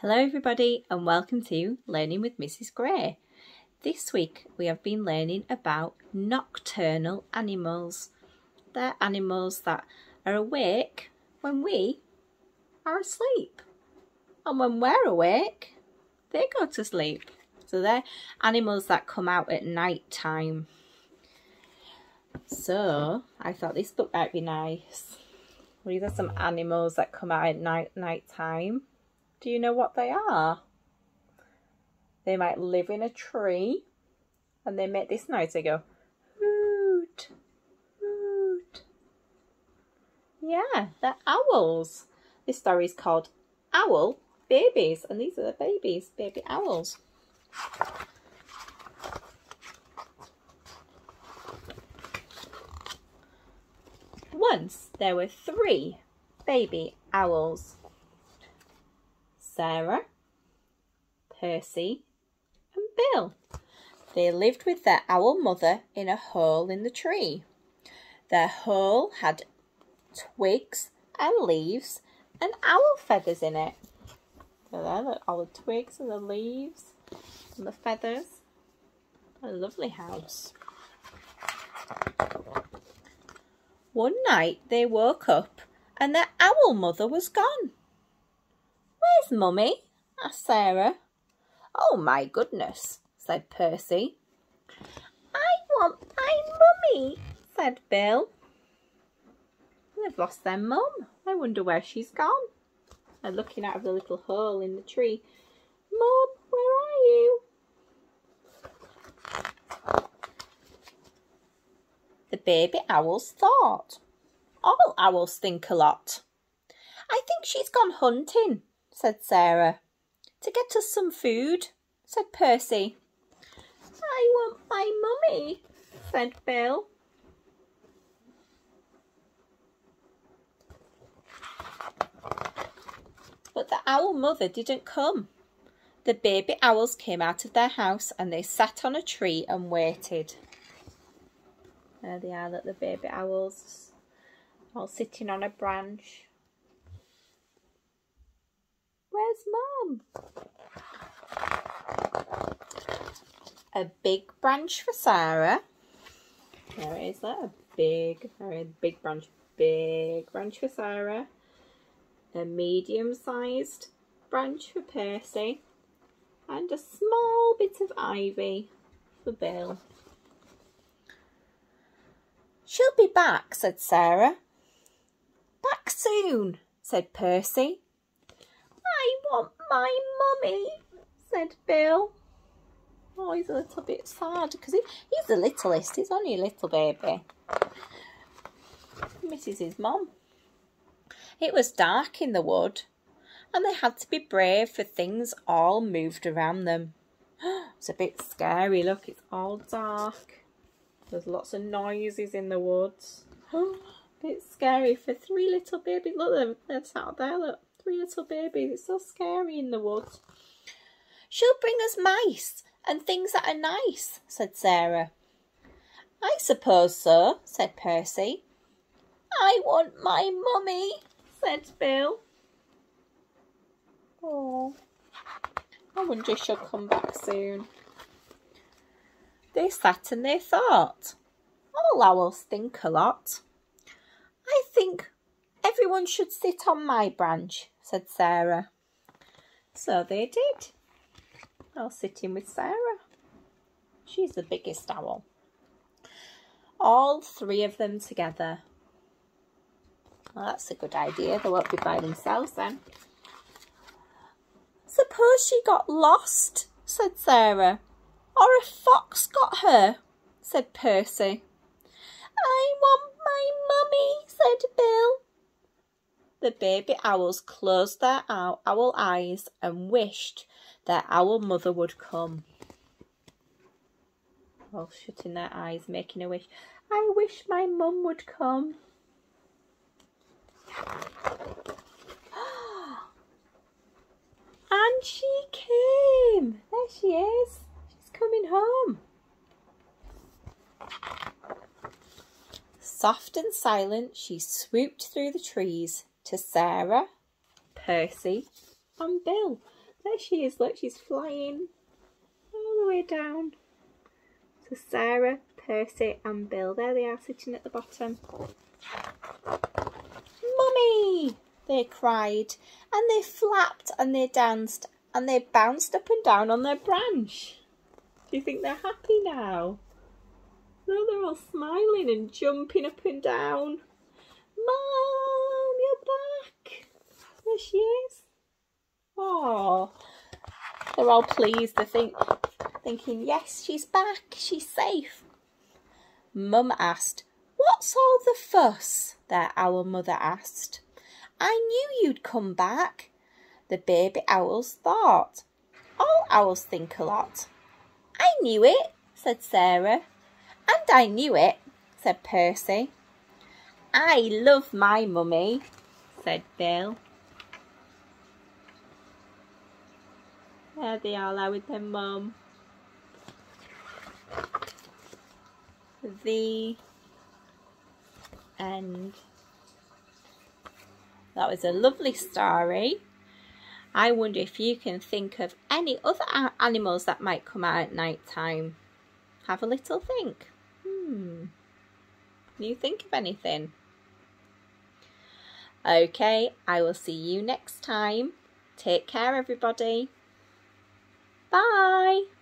Hello everybody and welcome to Learning with Mrs Gray. This week we have been learning about nocturnal animals. They're animals that are awake when we are asleep. And when we're awake, they go to sleep. So they're animals that come out at night time. So I thought this book might be nice. These are some animals that come out at night night time. Do you know what they are? They might live in a tree and they make this noise. They go, hoot, hoot. Yeah, they're owls. This story is called Owl Babies, and these are the babies, baby owls. Once there were three baby owls. Sarah, Percy and Bill. They lived with their owl mother in a hole in the tree. Their hole had twigs and leaves and owl feathers in it. So there, all the twigs and the leaves and the feathers. A lovely house. One night they woke up and their owl mother was gone. Where's Mummy? asked Sarah. Oh my goodness, said Percy. I want my mummy, said Bill. They've lost their mum. I wonder where she's gone. They're looking out of the little hole in the tree. Mum, where are you? The baby owls thought. All owls think a lot. I think she's gone hunting, said Sarah. To get us some food, said Percy. I want my mummy, said Bill. But the owl mother didn't come. The baby owls came out of their house and they sat on a tree and waited. There they are, look, the baby owls all sitting on a branch. Where's Mum? A big branch for Sarah. There it is, there. A big, very big branch. Big branch for Sarah. A medium-sized branch for Percy. And a small bit of ivy for Bill. She'll be back, said Sarah. Back soon, said Percy. I want my mummy, said Bill. Oh, he's a little bit sad because he, he's the littlest. He's only a little baby. He misses his mum. It was dark in the wood and they had to be brave for things all moved around them. It's a bit scary. Look, it's all dark. There's lots of noises in the woods. Oh, bit scary for three little babies. Look, they're, they're sat there. Look, three little babies. It's so scary in the woods. She'll bring us mice and things that are nice, said Sarah. I suppose so, said Percy. I want my mummy, said Bill. Oh, I wonder if she'll come back soon. They sat and they thought. All owls think a lot. I think everyone should sit on my branch, said Sarah. So they did. I'll sit in with Sarah. She's the biggest owl. All three of them together. Well, that's a good idea. They won't be by themselves then. Suppose she got lost, said Sarah. Or a fox got her, said Percy. I want my mummy, said Bill. The baby owls closed their owl eyes and wished their owl mother would come. All shutting their eyes, making a wish. I wish my mum would come. and she came. There she is. She's coming home. Soft and silent, she swooped through the trees to Sarah, Percy and Bill. There she is, look, she's flying all the way down. So Sarah, Percy and Bill, there they are sitting at the bottom. Mummy! They cried and they flapped and they danced and they bounced up and down on their branch. Do you think they're happy now? No, they're all smiling and jumping up and down. Back. There she is. Oh, they're all pleased. They think, thinking, yes, she's back. She's safe. Mum asked, What's all the fuss? Their owl mother asked. I knew you'd come back. The baby owls thought. All owls think a lot. I knew it, said Sarah. And I knew it, said Percy. I love my mummy, said Bill. They all are with their mum. The end. That was a lovely story. I wonder if you can think of any other animals that might come out at night time. Have a little think. Hmm. Can you think of anything? Okay, I will see you next time. Take care, everybody. Bye.